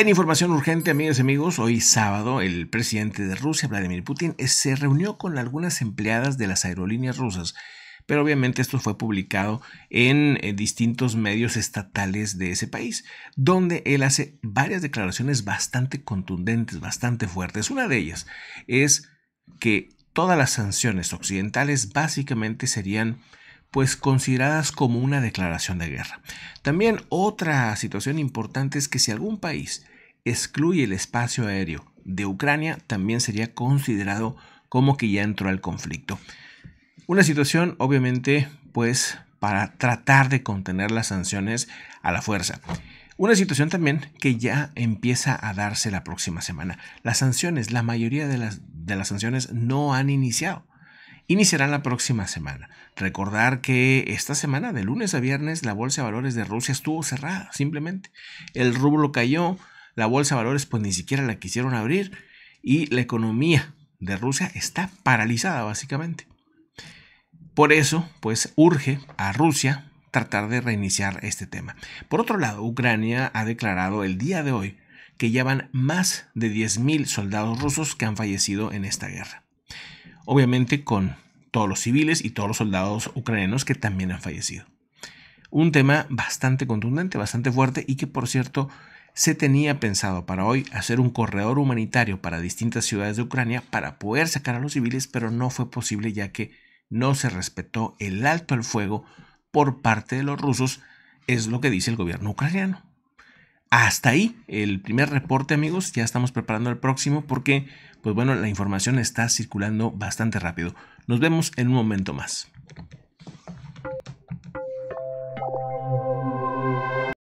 En información urgente, amigas y amigos, hoy sábado el presidente de Rusia, Vladimir Putin, se reunió con algunas empleadas de las aerolíneas rusas, pero obviamente esto fue publicado en, en distintos medios estatales de ese país, donde él hace varias declaraciones bastante contundentes, bastante fuertes. Una de ellas es que todas las sanciones occidentales básicamente serían pues consideradas como una declaración de guerra. También otra situación importante es que si algún país excluye el espacio aéreo de Ucrania, también sería considerado como que ya entró al conflicto. Una situación obviamente pues para tratar de contener las sanciones a la fuerza. Una situación también que ya empieza a darse la próxima semana. Las sanciones, la mayoría de las, de las sanciones no han iniciado iniciarán la próxima semana. Recordar que esta semana, de lunes a viernes, la Bolsa de Valores de Rusia estuvo cerrada, simplemente. El rublo cayó, la Bolsa de Valores pues ni siquiera la quisieron abrir y la economía de Rusia está paralizada básicamente. Por eso, pues urge a Rusia tratar de reiniciar este tema. Por otro lado, Ucrania ha declarado el día de hoy que ya van más de 10.000 soldados rusos que han fallecido en esta guerra obviamente con todos los civiles y todos los soldados ucranianos que también han fallecido. Un tema bastante contundente, bastante fuerte y que por cierto se tenía pensado para hoy hacer un corredor humanitario para distintas ciudades de Ucrania para poder sacar a los civiles, pero no fue posible ya que no se respetó el alto al fuego por parte de los rusos, es lo que dice el gobierno ucraniano. Hasta ahí el primer reporte amigos, ya estamos preparando el próximo porque pues bueno, la información está circulando bastante rápido. Nos vemos en un momento más.